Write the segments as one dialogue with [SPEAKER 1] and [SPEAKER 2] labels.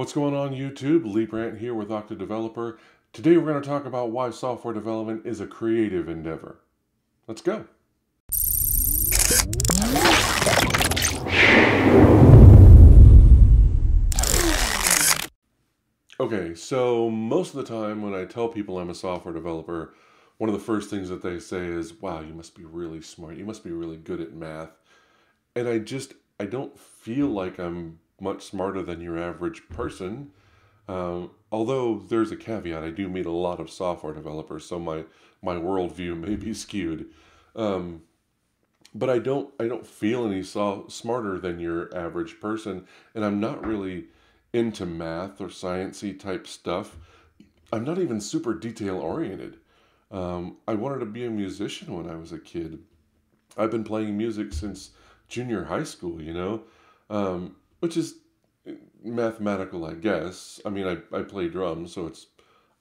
[SPEAKER 1] What's going on YouTube? Lee Brandt here with Okta Developer. Today we're going to talk about why software development is a creative endeavor. Let's go. Okay, so most of the time when I tell people I'm a software developer, one of the first things that they say is, wow, you must be really smart. You must be really good at math. And I just, I don't feel like I'm much smarter than your average person. Um, although there's a caveat, I do meet a lot of software developers, so my my worldview may be skewed. Um, but I don't I don't feel any so smarter than your average person, and I'm not really into math or sciency type stuff. I'm not even super detail oriented. Um, I wanted to be a musician when I was a kid. I've been playing music since junior high school, you know, um, which is mathematical, I guess. I mean, I, I play drums, so it's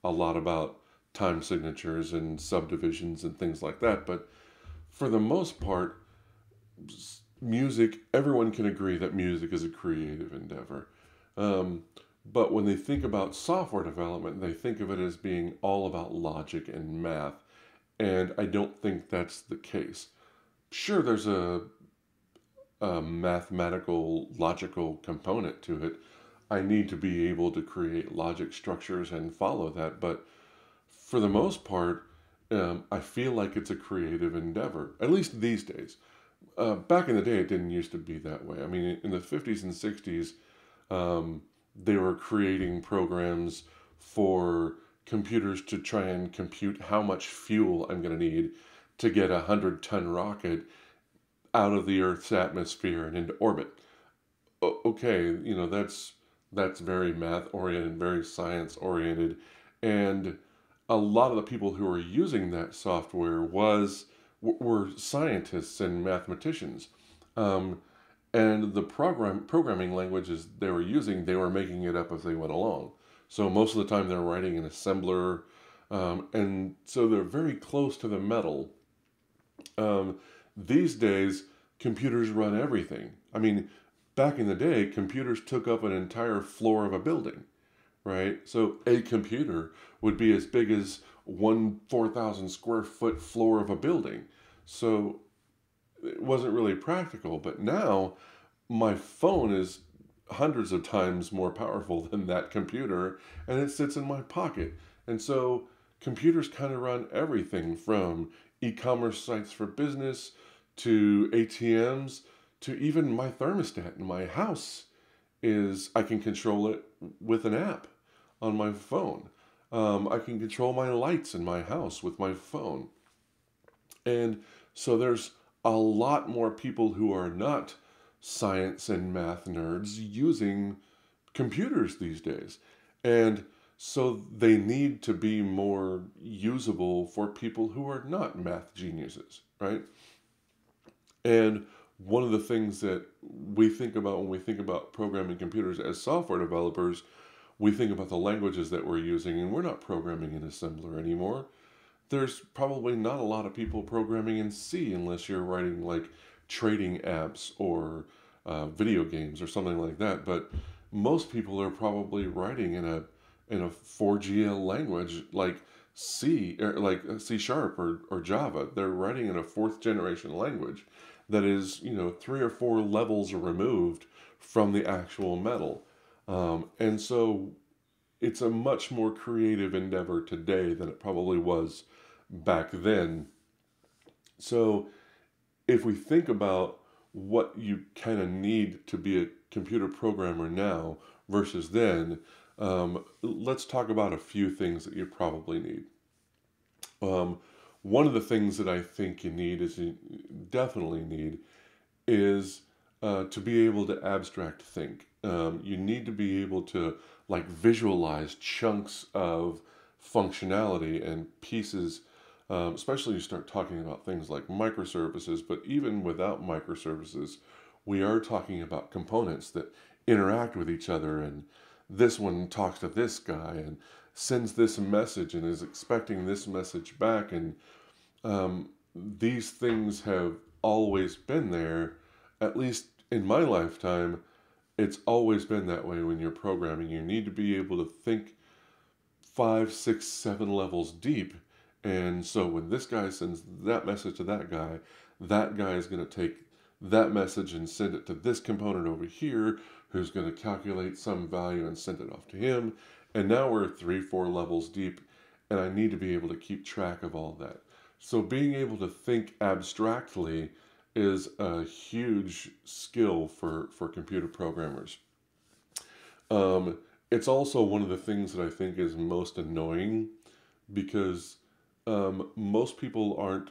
[SPEAKER 1] a lot about time signatures and subdivisions and things like that. But for the most part, music, everyone can agree that music is a creative endeavor. Um, but when they think about software development, they think of it as being all about logic and math. And I don't think that's the case. Sure, there's a, a mathematical, logical component to it. I need to be able to create logic structures and follow that. But for the most part, um, I feel like it's a creative endeavor, at least these days. Uh, back in the day, it didn't used to be that way. I mean, in the 50s and 60s, um, they were creating programs for computers to try and compute how much fuel I'm going to need to get a 100 ton rocket out of the Earth's atmosphere and into orbit. O- okay, you know, that's that's very math oriented, very science oriented, and a lot of the people who were using that software was were scientists and mathematicians. Um, and the program programming languages they were using, they were making it up as they went along. So most of the time they're writing in assembler, um, and so they're very close to the metal. Um, these days, computers run everything. I mean, back in the day, computers took up an entire floor of a building, right? So a computer would be as big as one 4,000 square foot floor of a building. So it wasn't really practical. But now my phone is hundreds of times more powerful than that computer and it sits in my pocket. And so computers kind of run everything from e commerce sites for business to ATMs to even my thermostat in my house is I can control it with an app on my phone. Um, I can control my lights in my house with my phone. And so there's a lot more people who are not science and math nerds using computers these days. And so they need to be more usable for people who are not math geniuses, right? And one of the things that we think about when we think about programming computers as software developers, we think about the languages that we're using, and we're not programming in assembler anymore there's probably not a lot of people programming in C unless you're writing like trading apps or uh, video games or something like that. But most people are probably writing in a in a 4GL language like C or like C sharp or, or Java. They're writing in a fourth generation language that is, you know, three or four levels removed from the actual metal. Um, and so it's a much more creative endeavor today than it probably was back then. So, if we think about what you kind of need to be a computer programmer now versus then, um, let's talk about a few things that you probably need. Um, one of the things that I think you need is you definitely need is uh, to be able to abstract think. Um, you need to be able to like visualize chunks of functionality and pieces um, especially you start talking about things like microservices, but even without microservices, we are talking about components that interact with each other and this one talks to this guy and sends this message and is expecting this message back and um, these things have always been there at least in my lifetime it's always been that way when you're programming. You need to be able to think five, six, seven levels deep. And so when this guy sends that message to that guy, that guy is going to take that message and send it to this component over here, who's going to calculate some value and send it off to him. And now we're three, four levels deep, and I need to be able to keep track of all that. So being able to think abstractly is a huge skill for, for computer programmers. Um, it's also one of the things that I think is most annoying because um, most people aren't,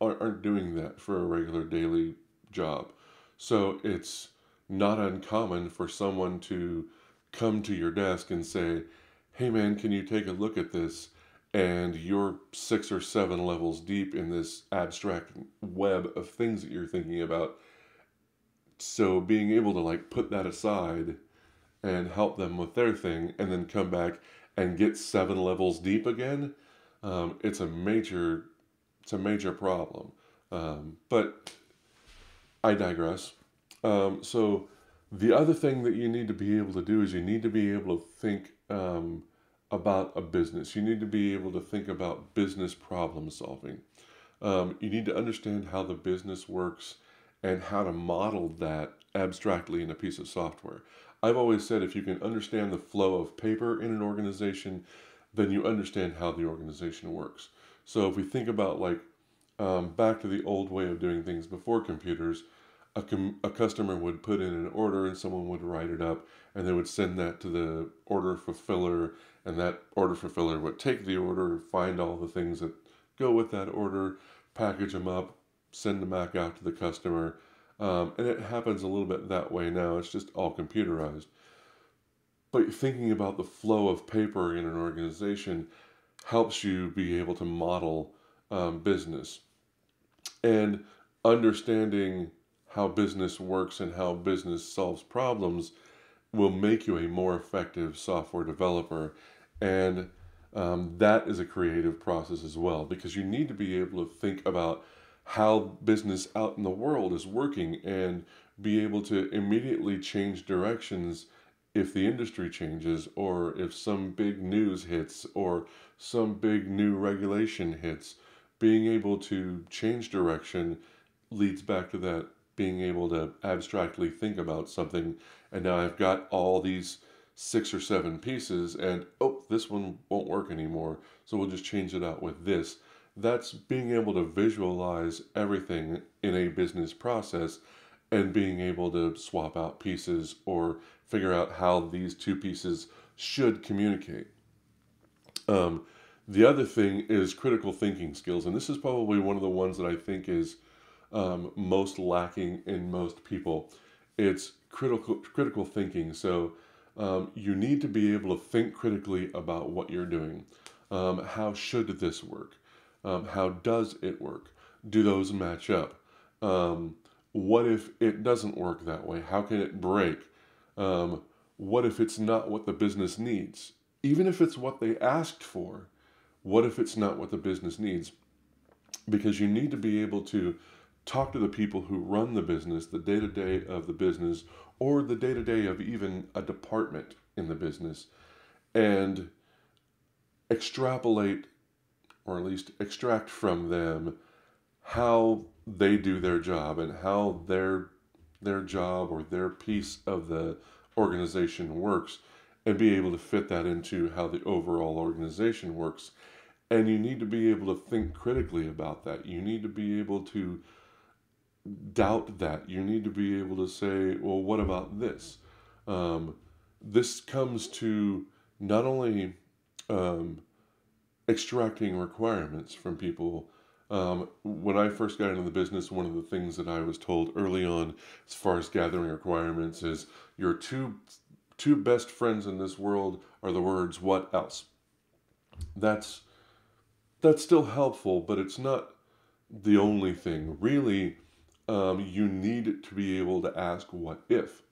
[SPEAKER 1] aren't aren't doing that for a regular daily job. So it's not uncommon for someone to come to your desk and say, "Hey man, can you take a look at this?" and you're six or seven levels deep in this abstract web of things that you're thinking about. So being able to like put that aside and help them with their thing and then come back and get seven levels deep again, um, it's a major, it's a major problem. Um, but I digress. Um, so the other thing that you need to be able to do is you need to be able to think um, about a business. You need to be able to think about business problem solving. Um, you need to understand how the business works and how to model that abstractly in a piece of software. I've always said if you can understand the flow of paper in an organization, then you understand how the organization works. So if we think about like um, back to the old way of doing things before computers, a, com- a customer would put in an order and someone would write it up and they would send that to the order fulfiller and that order fulfiller would take the order find all the things that go with that order package them up send them back out to the customer. Um, and it happens a little bit that way now it's just all computerized. But thinking about the flow of paper in an organization helps you be able to model um, business. And understanding how business works and how business solves problems will make you a more effective software developer. And um, that is a creative process as well because you need to be able to think about how business out in the world is working and be able to immediately change directions if the industry changes or if some big news hits or some big new regulation hits being able to change direction leads back to that being able to abstractly think about something. And now I've got all these six or seven pieces, and oh, this one won't work anymore. So we'll just change it out with this. That's being able to visualize everything in a business process and being able to swap out pieces or figure out how these two pieces should communicate. Um, the other thing is critical thinking skills, and this is probably one of the ones that I think is um, most lacking in most people. It's critical critical thinking. So um, you need to be able to think critically about what you're doing. Um, how should this work? Um, how does it work? Do those match up? Um, what if it doesn't work that way? How can it break? Um, what if it's not what the business needs? Even if it's what they asked for, what if it's not what the business needs? Because you need to be able to talk to the people who run the business, the day to day of the business, or the day to day of even a department in the business, and extrapolate, or at least extract from them, how they do their job and how their their job or their piece of the organization works and be able to fit that into how the overall organization works. And you need to be able to think critically about that. You need to be able to doubt that. You need to be able to say, well, what about this? Um, this comes to not only um, extracting requirements from people. Um, when I first got into the business, one of the things that I was told early on, as far as gathering requirements, is your two two best friends in this world are the words "what else." That's that's still helpful, but it's not the only thing. Really, um, you need to be able to ask what if.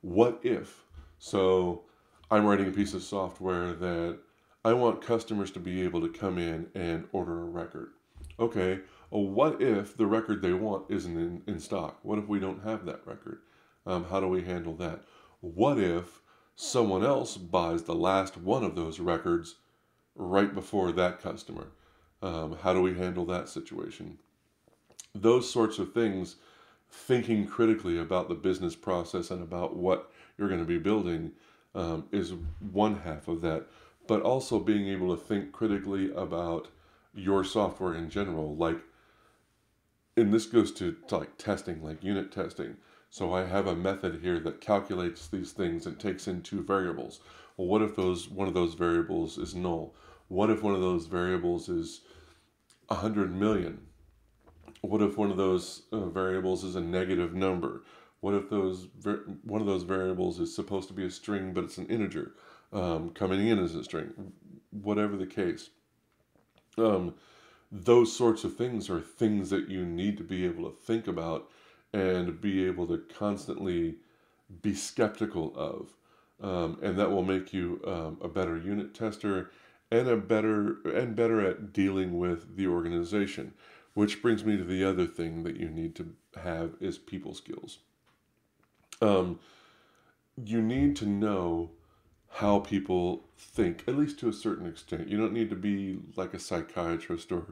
[SPEAKER 1] What if? So I'm writing a piece of software that I want customers to be able to come in and order a record. Okay, well, what if the record they want isn't in, in stock? What if we don't have that record? Um, how do we handle that? What if someone else buys the last one of those records right before that customer? Um, how do we handle that situation? Those sorts of things, thinking critically about the business process and about what you're going to be building um, is one half of that. But also being able to think critically about your software in general, like, and this goes to, to like testing, like unit testing. So I have a method here that calculates these things and takes in two variables. Well, what if those one of those variables is null? What if one of those variables is 100 million? What if one of those uh, variables is a negative number? What if those one of those variables is supposed to be a string but it's an integer um, coming in as a string? Whatever the case. Um, those sorts of things are things that you need to be able to think about and be able to constantly be skeptical of. Um, and that will make you um, a better unit tester and a better and better at dealing with the organization which brings me to the other thing that you need to have is people skills. Um, you need to know how people think at least to a certain extent. You don't need to be like a psychiatrist or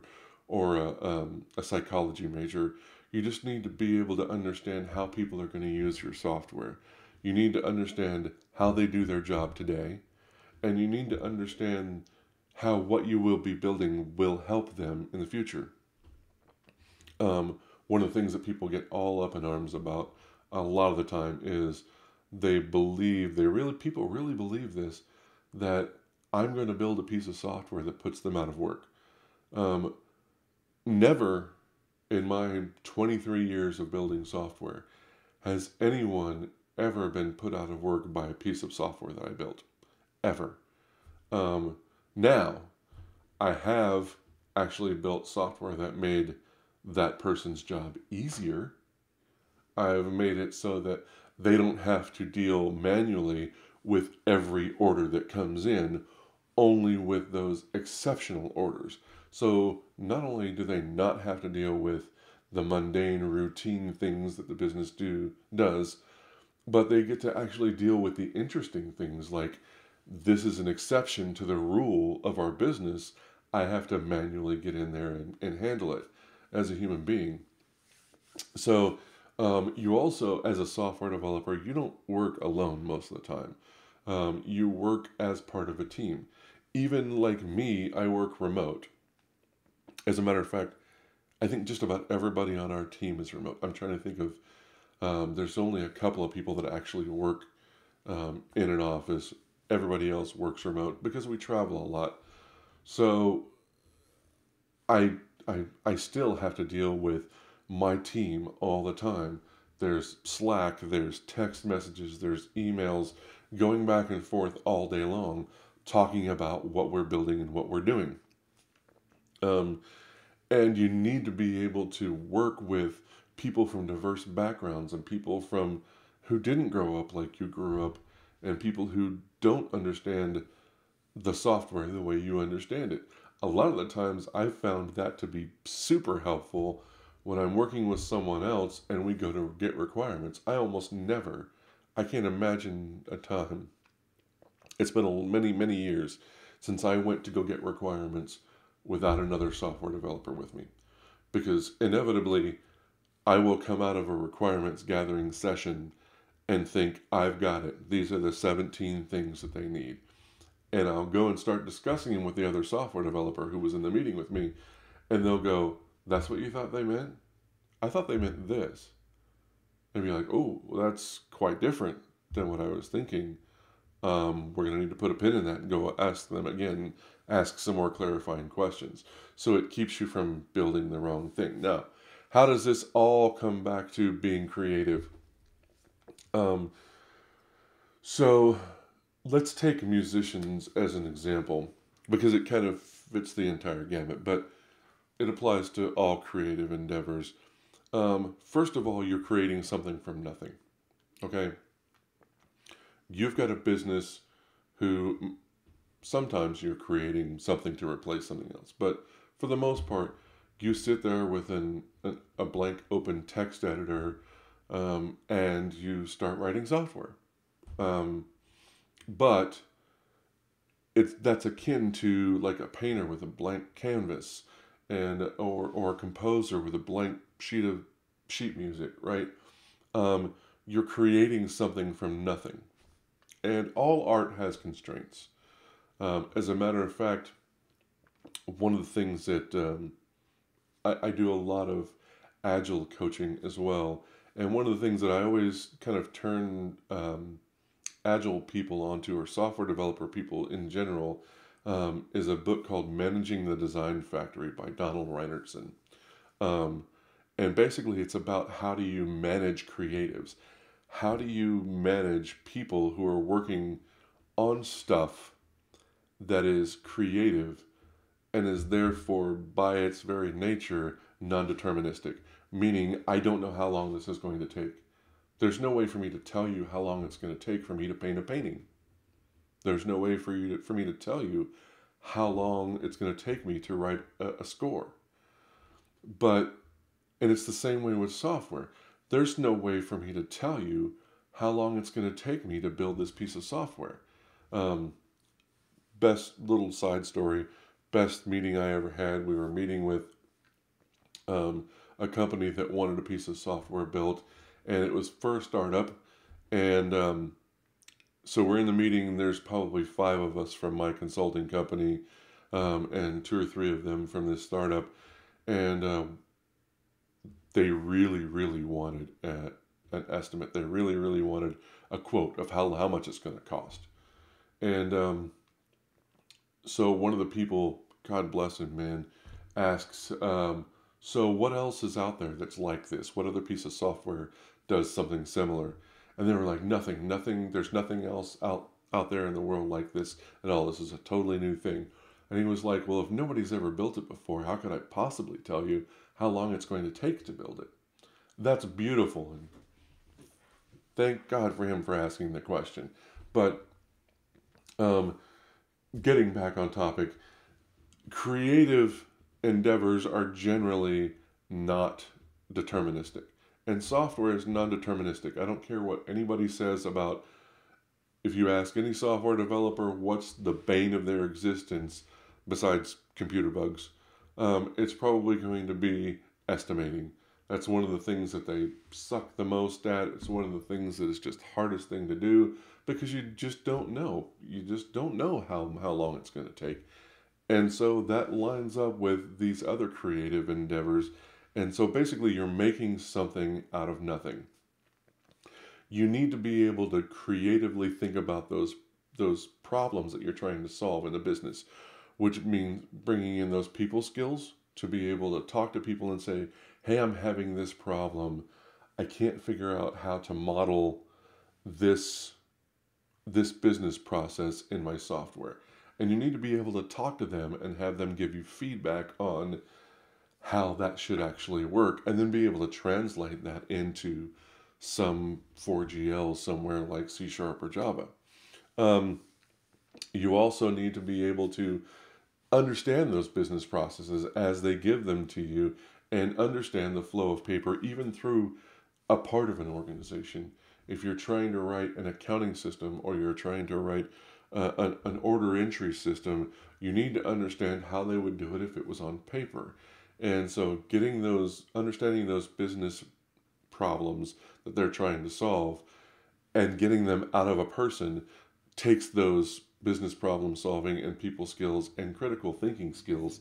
[SPEAKER 1] or a, um, a psychology major. You just need to be able to understand how people are going to use your software. You need to understand how they do their job today and you need to understand how what you will be building will help them in the future. Um, one of the things that people get all up in arms about a lot of the time is they believe they really people really believe this that I'm going to build a piece of software that puts them out of work. Um, never in my 23 years of building software has anyone ever been put out of work by a piece of software that I built. Ever. Um, now, I have actually built software that made that person's job easier. I've made it so that they don't have to deal manually with every order that comes in, only with those exceptional orders. So not only do they not have to deal with the mundane routine things that the business do does, but they get to actually deal with the interesting things like this is an exception to the rule of our business. I have to manually get in there and, and handle it as a human being. So, um, you also, as a software developer, you don't work alone most of the time. Um, you work as part of a team. Even like me, I work remote. As a matter of fact, I think just about everybody on our team is remote. I'm trying to think of, um, there's only a couple of people that actually work um, in an office everybody else works remote because we travel a lot. So I I I still have to deal with my team all the time. There's Slack, there's text messages, there's emails going back and forth all day long talking about what we're building and what we're doing. Um, and you need to be able to work with people from diverse backgrounds and people from who didn't grow up like you grew up and people who don't understand the software the way you understand it. A lot of the times I've found that to be super helpful when I'm working with someone else and we go to get requirements. I almost never, I can't imagine a time. It's been many, many years since I went to go get requirements without another software developer with me. Because inevitably, I will come out of a requirements gathering session and think, I've got it. These are the 17 things that they need. And I'll go and start discussing them with the other software developer who was in the meeting with me. And they'll go, That's what you thought they meant? I thought they meant this. And be like, Oh, well, that's quite different than what I was thinking. Um, we're going to need to put a pin in that and go ask them again, ask some more clarifying questions. So it keeps you from building the wrong thing. Now, how does this all come back to being creative? Um, so let's take musicians as an example because it kind of fits the entire gamut, but it applies to all creative endeavors. Um, first of all, you're creating something from nothing. Okay? You've got a business who sometimes you're creating something to replace something else, but for the most part, you sit there with an, an a blank open text editor um, and you start writing software. Um, but it's that's akin to like a painter with a blank canvas and or or a composer with a blank sheet of sheet music, right? Um, you're creating something from nothing, and all art has constraints. Um, as a matter of fact, one of the things that um, I, I do a lot of agile coaching as well, and one of the things that I always kind of turn um, agile people onto, or software developer people in general, um, is a book called Managing the Design Factory by Donald Reinertsen. Um, and basically, it's about how do you manage creatives? How do you manage people who are working on stuff that is creative and is therefore, by its very nature, non deterministic? Meaning, I don't know how long this is going to take. There's no way for me to tell you how long it's going to take for me to paint a painting. There's no way for you to, for me to tell you how long it's going to take me to write a, a score. But and it's the same way with software. There's no way for me to tell you how long it's going to take me to build this piece of software. Um, best little side story, best meeting I ever had. We were meeting with um, a company that wanted a piece of software built and it was first startup. And um, so we're in the meeting. There's probably five of us from my consulting company, um, and two or three of them from this startup, and um, they really, really wanted a, an estimate. They really, really wanted a quote of how how much it's going to cost, and um, so one of the people, God bless him, man, asks. Um, so, what else is out there that's like this? What other piece of software does something similar. And they were like, nothing, nothing, there's nothing else out, out there in the world like this at all. This is a totally new thing. And he was like, well, if nobody's ever built it before, how could I possibly tell you how long it's going to take to build it? That's beautiful. And thank God for him for asking the question. But um, getting back on topic, creative endeavors are generally not deterministic. And software is non deterministic. I don't care what anybody says about if you ask any software developer what's the bane of their existence besides computer bugs, um, it's probably going to be estimating. That's one of the things that they suck the most at. It's one of the things that is just hardest thing to do because you just don't know. You just don't know how, how long it's going to take. And so that lines up with these other creative endeavors and so basically, you're making something out of nothing. You need to be able to creatively think about those those problems that you're trying to solve in the business, which means bringing in those people skills to be able to talk to people and say, "Hey, I'm having this problem. I can't figure out how to model this this business process in my software." And you need to be able to talk to them and have them give you feedback on how that should actually work and then be able to translate that into some 4GL somewhere like C Sharp or Java. Um, you also need to be able to understand those business processes as they give them to you and understand the flow of paper even through a part of an organization. If you're trying to write an accounting system or you're trying to write uh, an, an order entry system, you need to understand how they would do it if it was on paper. And so getting those, understanding those business problems that they're trying to solve and getting them out of a person takes those business problem solving and people skills and critical thinking skills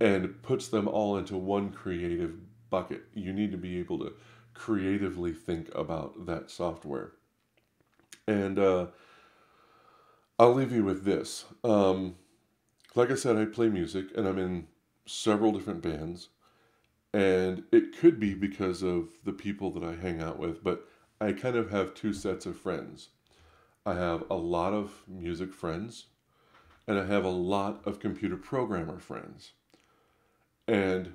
[SPEAKER 1] and puts them all into one creative bucket. You need to be able to creatively think about that software. And uh, I'll leave you with this. Um, like I said, I play music and I'm in several different bands. And it could be because of the people that I hang out with, but I kind of have two sets of friends. I have a lot of music friends, and I have a lot of computer programmer friends. And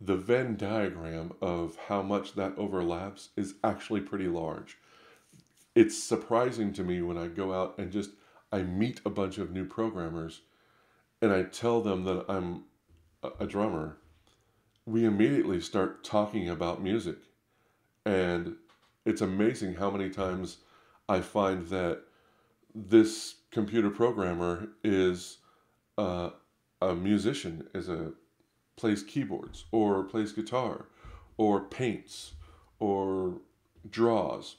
[SPEAKER 1] the Venn diagram of how much that overlaps is actually pretty large. It's surprising to me when I go out and just I meet a bunch of new programmers and I tell them that I'm a drummer, we immediately start talking about music. And it's amazing how many times I find that this computer programmer is uh, a musician, is a plays keyboards or plays guitar or paints or draws.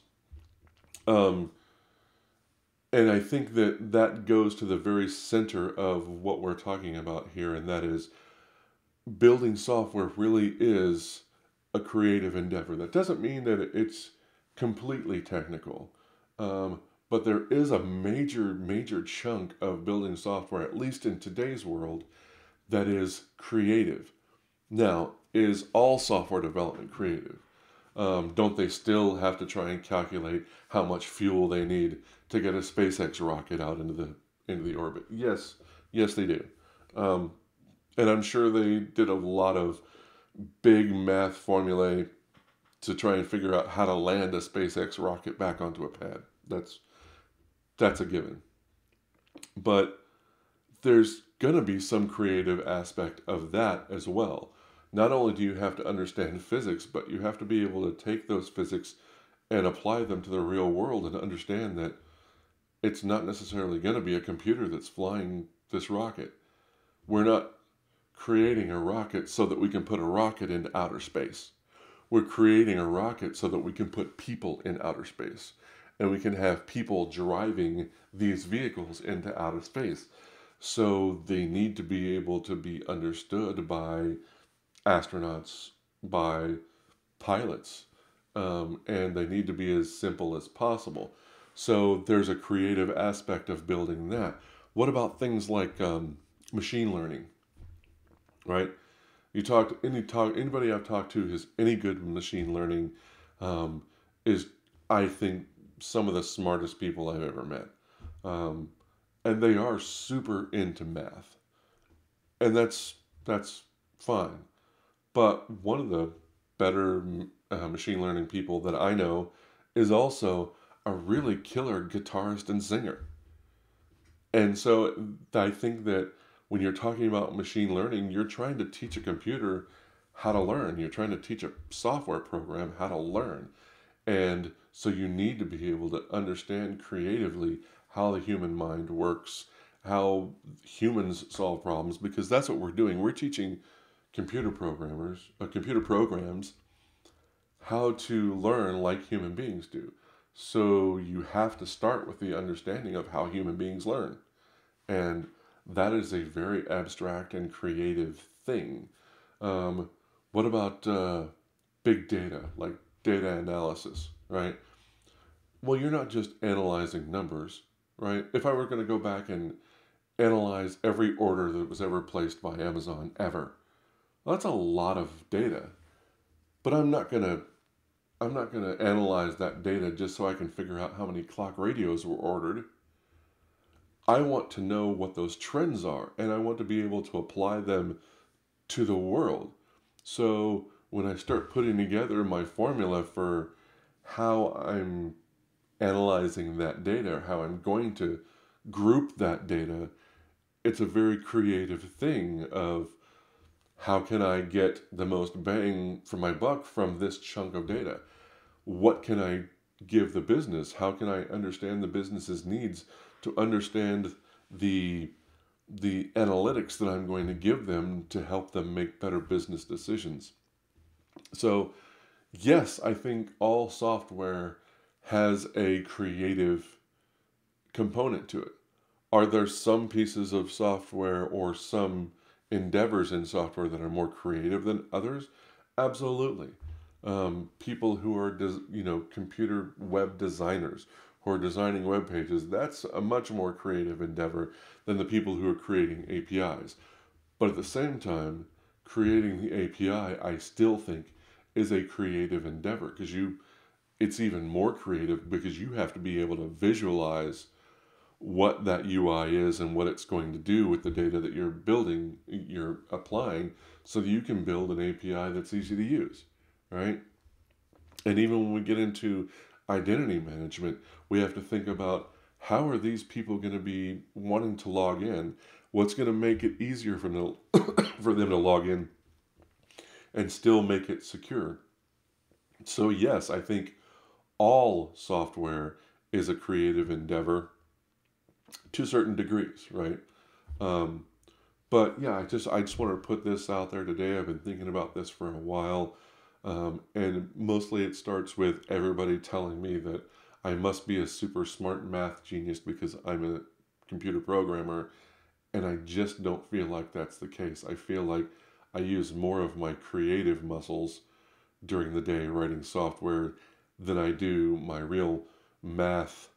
[SPEAKER 1] Um, and I think that that goes to the very center of what we're talking about here, and that is building software really is a creative endeavor. That doesn't mean that it's completely technical, um, but there is a major, major chunk of building software, at least in today's world, that is creative. Now, is all software development creative? Um, don't they still have to try and calculate how much fuel they need to get a SpaceX rocket out into the into the orbit? Yes, yes, they do. Um, and I'm sure they did a lot of big math formulae to try and figure out how to land a SpaceX rocket back onto a pad. That's that's a given. But there's going to be some creative aspect of that as well. Not only do you have to understand physics, but you have to be able to take those physics and apply them to the real world and understand that it's not necessarily going to be a computer that's flying this rocket. We're not creating a rocket so that we can put a rocket into outer space. We're creating a rocket so that we can put people in outer space and we can have people driving these vehicles into outer space. So they need to be able to be understood by astronauts, by pilots, um, and they need to be as simple as possible. So there's a creative aspect of building that. What about things like um, machine learning? Right? You talked any talk anybody I've talked to who's any good machine learning um, is I think some of the smartest people I've ever met. Um, and they are super into math. And that's that's fine. But one of the better uh, machine learning people that I know is also a really killer guitarist and singer. And so I think that when you're talking about machine learning, you're trying to teach a computer how to learn. You're trying to teach a software program how to learn. And so you need to be able to understand creatively how the human mind works, how humans solve problems, because that's what we're doing. We're teaching computer programmers, uh, computer programs, how to learn like human beings do. So you have to start with the understanding of how human beings learn. And that is a very abstract and creative thing. Um, what about uh, big data, like data analysis, right? Well, you're not just analyzing numbers, right? If I were going to go back and analyze every order that was ever placed by Amazon ever, well, that's a lot of data. But I'm not going to I'm not going to analyze that data just so I can figure out how many clock radios were ordered. I want to know what those trends are and I want to be able to apply them to the world. So when I start putting together my formula for how I'm analyzing that data, or how I'm going to group that data, it's a very creative thing of how can I get the most bang for my buck from this chunk of data? What can I give the business? How can I understand the business's needs to understand the the analytics that I'm going to give them to help them make better business decisions? So, yes, I think all software has a creative component to it. Are there some pieces of software or some endeavors in software that are more creative than others? Absolutely. Um, people who are, you know, computer web designers who are designing web pages, that's a much more creative endeavor than the people who are creating APIs. But at the same time, creating the API, I still think, is a creative endeavor because you, it's even more creative because you have to be able to visualize what that UI is and what it's going to do with the data that you're building, you're applying, so that you can build an API that's easy to use, right? And even when we get into identity management, we have to think about how are these people going to be wanting to log in? What's going to make it easier for them to, for them to log in and still make it secure? So, yes, I think all software is a creative endeavor to certain degrees, right? Um, but yeah, I just I just wanted to put this out there today. I've been thinking about this for a while, um, and mostly it starts with everybody telling me that I must be a super smart math genius because I'm a computer programmer, and I just don't feel like that's the case. I feel like I use more of my creative muscles during the day writing software than I do my real math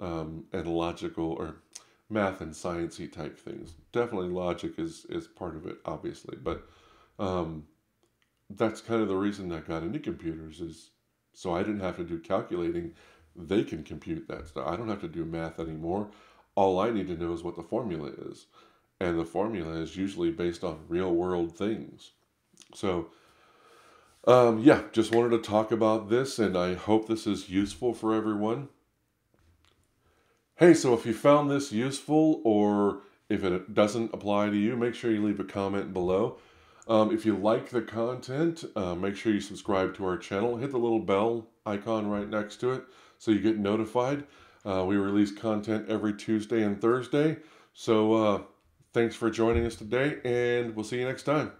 [SPEAKER 1] um, and logical or math and sciencey type things. Definitely logic is is part of it, obviously, but um, that's kind of the reason I got into computers is so I didn't have to do calculating. They can compute that stuff. I don't have to do math anymore. All I need to know is what the formula is, and the formula is usually based on real world things. So. Um, yeah, just wanted to talk about this, and I hope this is useful for everyone. Hey, so if you found this useful or if it doesn't apply to you, make sure you leave a comment below. Um, if you like the content, uh, make sure you subscribe to our channel. Hit the little bell icon right next to it so you get notified. Uh, we release content every Tuesday and Thursday. So uh, thanks for joining us today, and we'll see you next time.